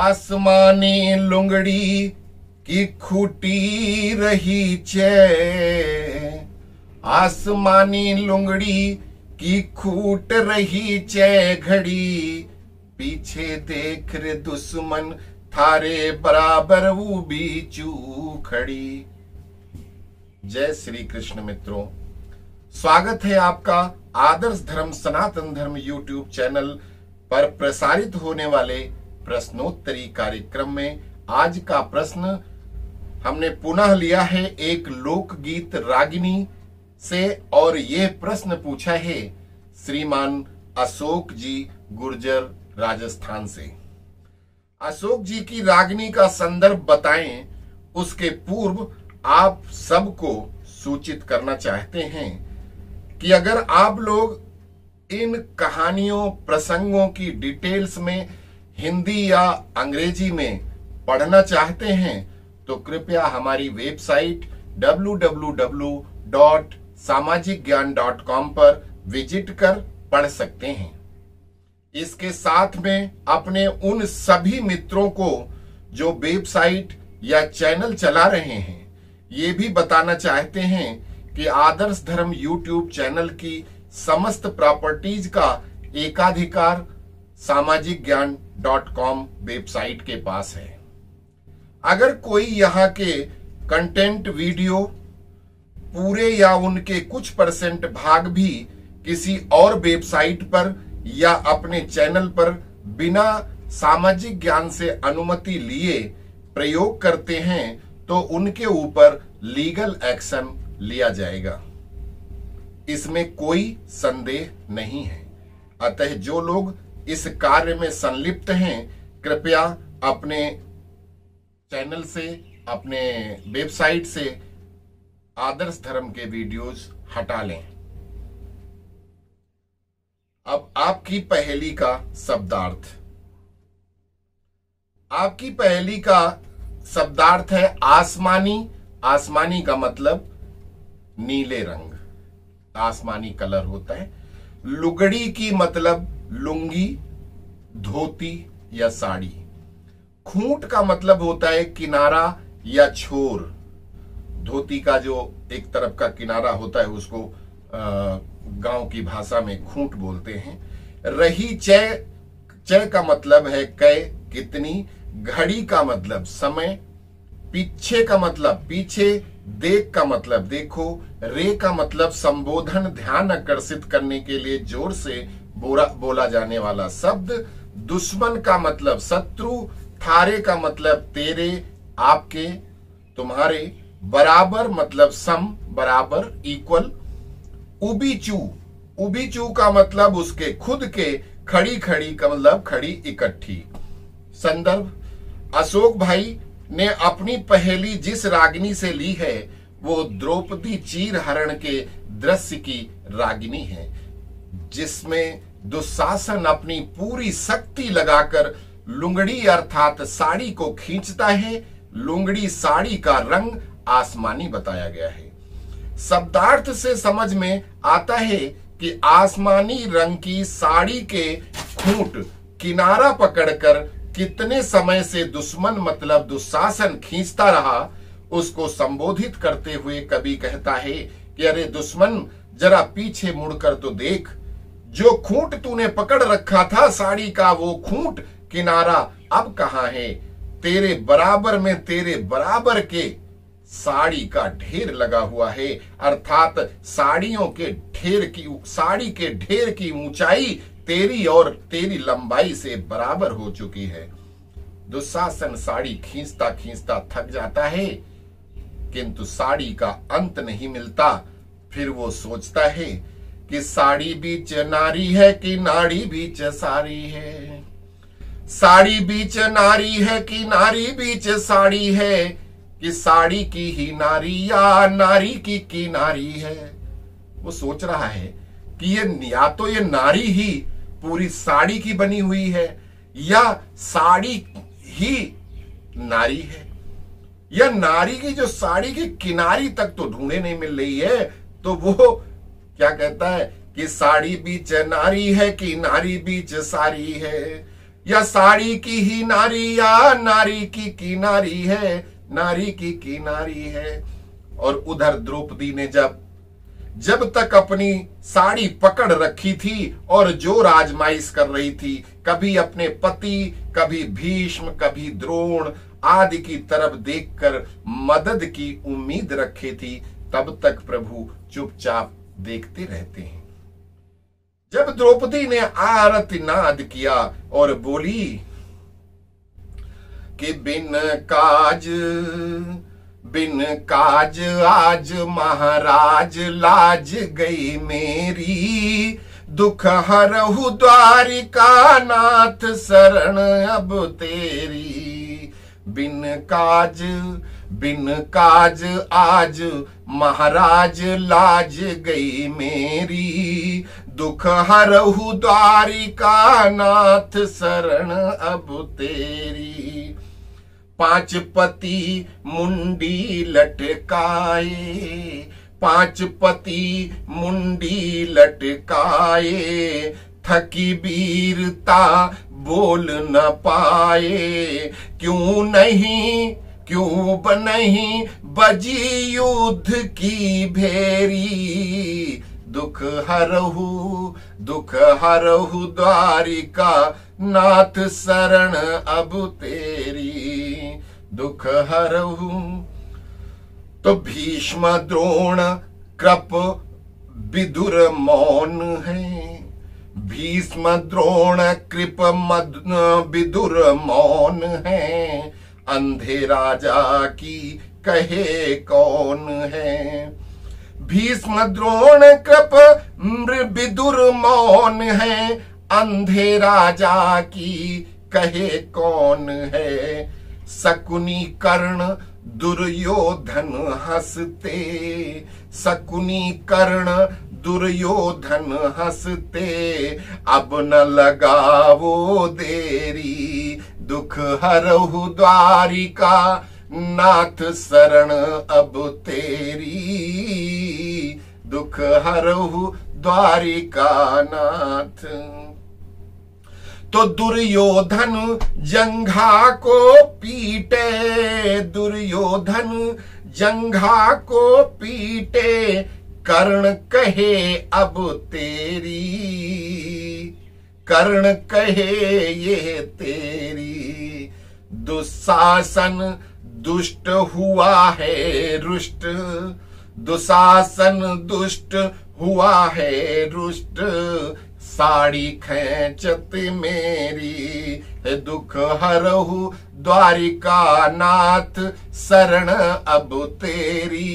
आसमानी लुंगड़ी की खूटी रही चे आसमानी लुंगड़ी की खूट रही चे घड़ी। पीछे देख रे दुश्मन थारे बराबर वो बीचू खड़ी। जय श्री कृष्ण मित्रों, स्वागत है आपका आदर्श धर्म सनातन धर्म यूट्यूब चैनल पर प्रसारित होने वाले प्रश्नोत्तरी कार्यक्रम में आज का प्रश्न हमने पुनः लिया है एक लोकगीत रागिनी से और ये प्रश्न पूछा है श्रीमान अशोक जी गुर्जर राजस्थान से। अशोक जी की रागिनी का संदर्भ बताएँ, उसके पूर्व आप सबको सूचित करना चाहते हैं कि अगर आप लोग इन कहानियों, प्रसंगों की डिटेल्स में हिंदी या अंग्रेज़ी में पढ़ना चाहते हैं तो कृपया हमारी वेबसाइट www.samajikgyan.com पर विज़िट कर पढ़ सकते हैं। इसके साथ में अपने उन सभी मित्रों को जो वेबसाइट या चैनल चला रहे हैं, ये भी बताना चाहते हैं कि आदर्श धर्म यूट्यूब चैनल की समस्त प्रॉपर्टीज़ का एकाधिकार सामाजिक ज्ञान डॉट कॉम वेबसाइट के पास है। अगर कोई यहाँ के कंटेंट वीडियो पूरे या उनके कुछ परसेंट भाग भी किसी और वेबसाइट पर या अपने चैनल पर बिना सामाजिक ज्ञान से अनुमति लिए प्रयोग करते हैं तो उनके ऊपर लीगल एक्शन लिया जाएगा। इसमें कोई संदेह नहीं है। अतः जो लोग इस कार्य में संलिप्त हैं, कृपया अपने चैनल से, अपने वेबसाइट से आदर्श धर्म के वीडियोस हटा लें। अब आपकी पहेली का शब्दार्थ। आपकी पहेली का शब्दार्थ है आसमानी। आसमानी का मतलब नीले रंग। आसमानी कलर होता है। लुगड़ी की मतलब लुंगी, धोती या साड़ी। खूंट का मतलब होता है किनारा या छोर। धोती का जो एक तरफ़ का किनारा होता है, उसको गाँव की भाषा में खूंट बोलते हैं। रही चय चय का मतलब है कै, कितनी। घड़ी का मतलब समय। पीछे का मतलब पीछे। देख का मतलब देखो। रे का मतलब संबोधन, ध्यान आकर्षित करने के लिए ज़ोर से बोरा बोला जाने वाला शब्द, दुश्मन का मतलब शत्रु, थारे का मतलब तेरे, आपके, तुम्हारे, बराबर मतलब सम, बराबर इक्वल उबीचू। उबीचू का मतलब उसके, खुद के खड़ी खड़ी का मतलब खड़ी इकट्ठी। संदर्भ, अशोक भाई ने अपनी पहेली जिस रागिनी से ली है, वो द्रौपदी चीर हरण के दृश्य की रागिनी है, जिसमें दुशासन अपनी पूरी शक्ति लगाकर लुंगड़ी अर्थात साड़ी को खींचता है। लुंगड़ी साड़ी का रंग आसमानी बताया गया है। शब्दार्थ से समझ में आता है कि आसमानी रंग की साड़ी के खूंट किनारा पकड़कर कितने समय से दुश्मन मतलब दुशासन खींचता रहा, उसको संबोधित करते हुए कभी कहता है कि अरे दुश्मन, जरा पीछे मुड़कर तो देख। जो खूंट तूने पकड़ रखा था, साड़ी का वो खूंट किनारा अब कहा है? तेरे बराबर में तेरे बराबर के साड़ी का ढेर लगा हुआ है। अर्थात साड़ियों के ढेर की साड़ी के ढेर की ऊंचाई तेरी और तेरी लंबाई से बराबर हो चुकी है। दुशासन साड़ी खींचता खींचता थक जाता है, किंतु साड़ी का अंत नहीं मिलता, फिर वो सोचता है कि साड़ी बीच नारी है कि नारी बीच साड़ी है। साड़ी बीच नारी है कि नारी बीच साड़ी है, कि साड़ी की ही नारी या नारी की की नारी है। वो सोच रहा है कि ये या तो ये नारी ही पूरी साड़ी की बनी हुई है, या साड़ी ही नारी है। या नारी की जो साड़ी की किनारी तक तो ढूंढे नहीं मिल रही है तो वो क्या कहता है कि साड़ी बीच नारी है, कि नारी बीच साड़ी है? या साड़ी की ही नारी या नारी की किनारी है? नारी की किनारी है। और उधर द्रौपदी ने जब जब तक अपनी साड़ी पकड़ रखी थी और जो राजमाइश कर रही थी, कभी अपने पति, कभी भीष्म, कभी द्रोण आदि की तरफ़ देखकर मदद की उम्मीद रखी थी, तब तक प्रभु चुपचाप देखते रहते हैं। जब द्रौपदी ने आरती नाद किया और बोली कि बिन काज बिन काज आज महाराज लाज गई मेरी। दुख हरहु द्वारिका नाथ शरण अब तेरी। बिन काज बिन काज आज महाराज लाज गई मेरी। दुख हरहु द्वारिका नाथ शरण अब तेरी। पाँच पति मुंडी लटकाए, पाँच पति मुंडी लटकाए, थकी वीरता बोल न पाए। क्यों नहीं क्यों नहीं बजी युद्ध की भेरी। दुख हरहु दुख हरहु द्वारिका, नाथ शरण अब तेरी। दुख हरहु तो भीष्म द्रोण कृप विदुर मौन है। भीष्म द्रोण कृप मद विदुर मौन है। अंधे राजा की कहे कौन है? भीष्म द्रोण कृप विदुर मौन है? अंधे राजा की कहे कौन है? सकुनी कर्ण दुर्योधन हँसते। सकुनी कर्ण दुर्योधन हँसते। अब न लगावो देरी। दुख हरहु द्वारिका, नाथ शरण अब तेरी। दुख हरहु द्वारिका, नाथ। तो दुर्योधन जंघा को पीटे, दुर्योधन जंघा को पीटे, कर्ण कहे अब तेरी। कर्ण कहे ये तेरी? दुशासन दुष्ट हुआ है रुष्ट। दुशासन दुष्ट हुआ है रुष्ट। साड़ी खेचत मेरी, दुख हरहु द्वारिका नाथ, शरण अब तेरी।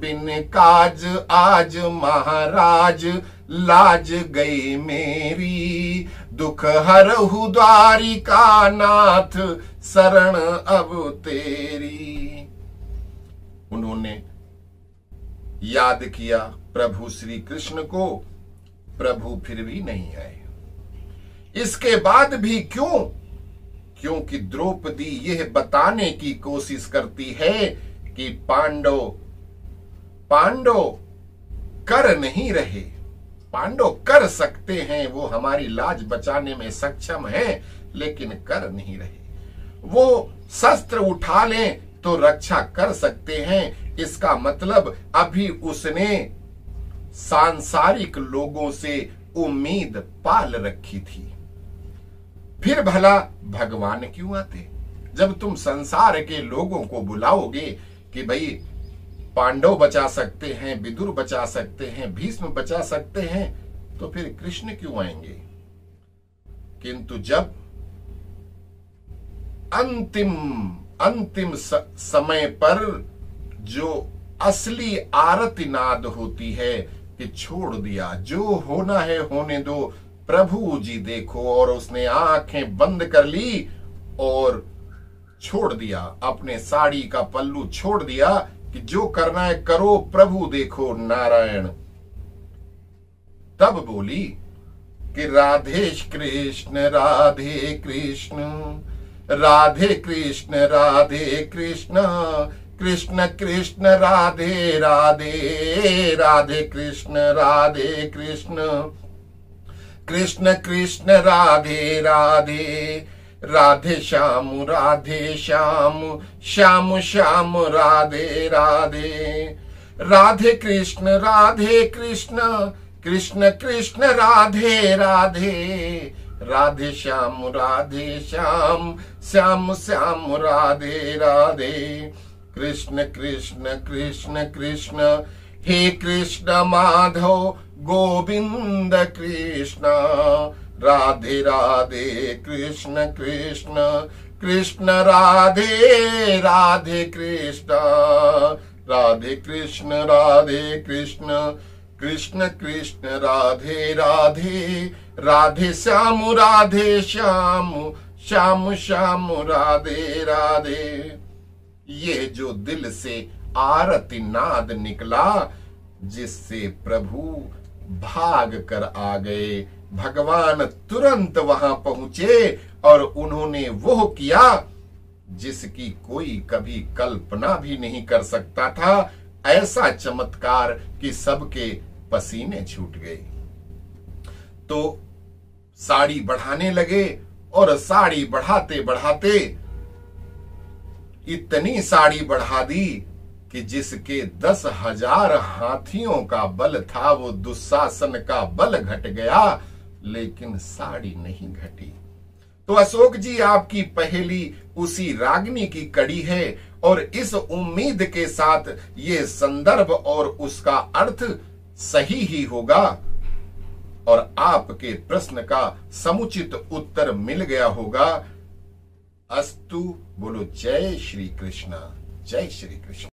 बिन काज आज महाराज लाज गई मेरी, दुख हरहु द्वारिका नाथ, शरण अब तेरी। उन्होंने याद किया प्रभु श्री कृष्ण को, प्रभु फिर भी नहीं आए। इसके बाद भी क्यों? क्योंकि द्रौपदी यह बताने की कोशिश करती है कि पांडव पांडव कर नहीं रहे। पांडव कर सकते हैं, वो हमारी लाज बचाने में सक्षम है, लेकिन कर नहीं रहे। वो शस्त्र उठा लें तो रक्षा कर सकते हैं, इसका मतलब अभी उसने सांसारिक लोगों से उम्मीद पाल रखी थी। फिर भला भगवान क्यों आते? जब तुम संसार के लोगों को बुलाओगे कि भाई पांडव बचा सकते हैं, विदुर बचा सकते हैं, भीष्म बचा सकते हैं तो फिर कृष्ण क्यों आएँगे? किंतु जब अंतिम अंतिम समय पर जो असली आरती नाद होती है कि छोड़ दिया, जो होना है होने दो, प्रभु जी देखो और उसने आँखें बंद कर ली और छोड़ दिया, अपने साड़ी का पल्लू छोड़ दिया कि जो करना है करो, प्रभु देखो नारायण। तब बोली कि राधे कृष्ण राधे कृष्ण राधे कृष्ण राधे कृष्ण कृष्ण कृष्ण, राधे राधे राधे कृष्ण राधे कृष्ण कृष्ण कृष्ण, राधे राधे राधे श्याम राधे श्याम श्याम श्याम, राधे राधे। राधे कृष्ण राधे कृष्ण कृष्ण कृष्ण, राधे राधे। राधे श्याम राधे श्याम श्याम श्याम, राधे राधे। कृष्ण कृष्ण कृष्ण कृष्ण, हे कृष्ण माधव, गोविंद कृष्ण। राधे राधे कृष्ण कृष्ण कृष्ण राधे राधे कृष्ण राधे कृष्ण राधे कृष्ण कृष्ण कृष्ण, राधे राधे राधे श्याम राधे श्याम श्याम श्याम, राधे राधे। ये जो दिल से आरती नाद निकला, जिससे प्रभु भाग कर आ गए भगवान तुरंत वहाँ पहुँचे और उन्होंने वो किया जिसकी कोई कभी कल्पना भी नहीं कर सकता था, ऐसा चमत्कार कि सबके पसीने छूट गए। तो साड़ी बढ़ाने लगे और साड़ी बढ़ाते बढ़ाते इतनी साड़ी बढ़ा दी कि जिसके दस हज़ार हाथियों का बल था, वो दुशासन का बल घट गया लेकिन साड़ी नहीं घटी। तो अशोक जी, आपकी पहली उसी रागनी की कड़ी है और इस उम्मीद के साथ ये संदर्भ और उसका अर्थ सही ही होगा। और आपके प्रश्न का समुचित उत्तर मिल गया होगा। अस्तु बोलो, जय श्री कृष्ण, जय श्री कृष्ण।